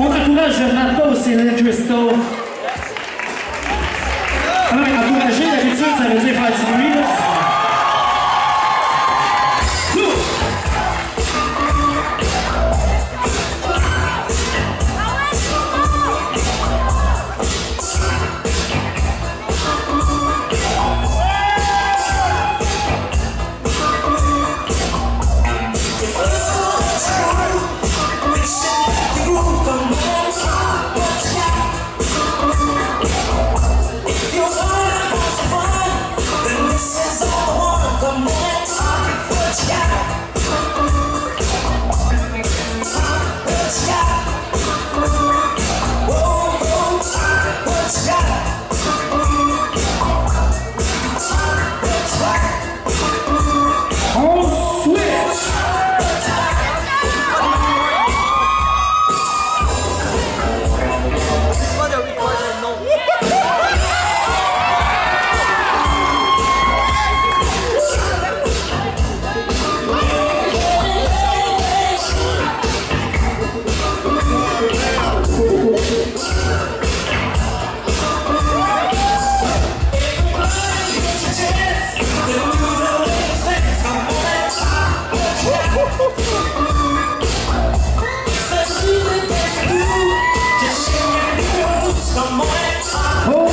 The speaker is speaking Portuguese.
On encourage Céline Crystal. the morning.